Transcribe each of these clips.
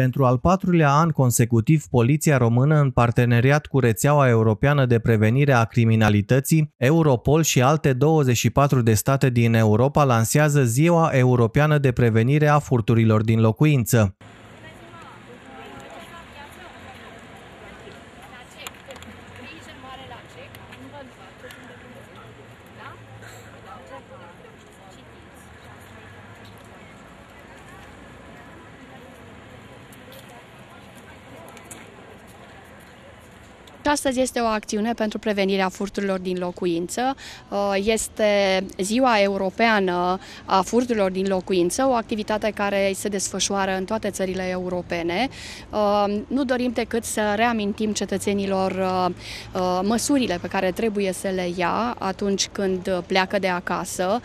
Pentru al patrulea an consecutiv, Poliția Română, în parteneriat cu rețeaua europeană de prevenire a criminalității, Europol și alte 24 de state din Europa lansează Ziua Europeană de Prevenire a Furturilor din Locuință. Astăzi este o acțiune pentru prevenirea furturilor din locuință. Uh, este ziua europeană a furturilor din locuință, o activitate care se desfășoară în toate țările europene. Uh, nu dorim decât să reamintim cetățenilor uh, măsurile pe care trebuie să le ia atunci când pleacă de acasă,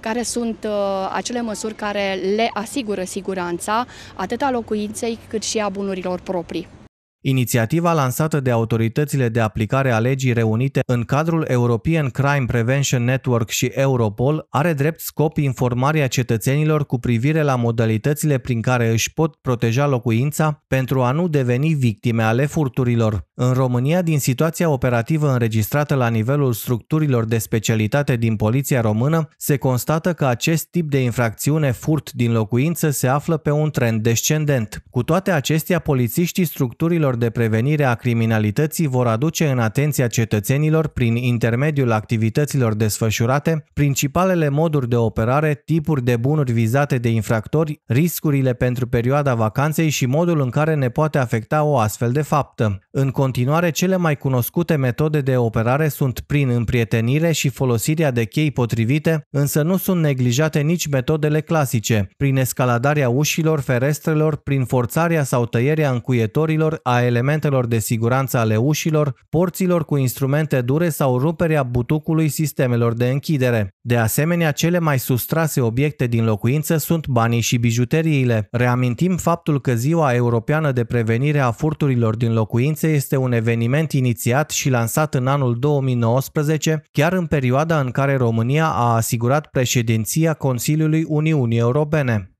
care sunt acele măsuri care le asigură siguranța atât a locuinței cât și a bunurilor proprii. Inițiativa lansată de autoritățile de aplicare a legii reunite în cadrul European Crime Prevention Network și Europol are drept scop informarea cetățenilor cu privire la modalitățile prin care își pot proteja locuința pentru a nu deveni victime ale furturilor. În România, din situația operativă înregistrată la nivelul structurilor de specialitate din Poliția Română, se constată că acest tip de infracțiune furt din locuință se află pe un trend descendent. Cu toate acestea, polițiștii structurilor de prevenire a criminalității vor aduce în atenția cetățenilor, prin intermediul activităților desfășurate, principalele moduri de operare, tipuri de bunuri vizate de infractori, riscurile pentru perioada vacanței și modul în care ne poate afecta o astfel de faptă. În continuare, cele mai cunoscute metode de operare sunt prin împrietenire și folosirea de chei potrivite, însă nu sunt neglijate nici metodele clasice, prin escaladarea ușilor, ferestrelor, prin forțarea sau tăierea încuietorilor, a elementelor de siguranță ale ușilor, porților cu instrumente dure sau ruperea butucului sistemelor de închidere. De asemenea, cele mai sustrase obiecte din locuință sunt banii și bijuteriile. Reamintim faptul că Ziua Europeană de Prevenire a Furturilor din Locuințe este un eveniment inițiat și lansat în anul 2019, chiar în perioada în care România a asigurat președinția Consiliului Uniunii Europene.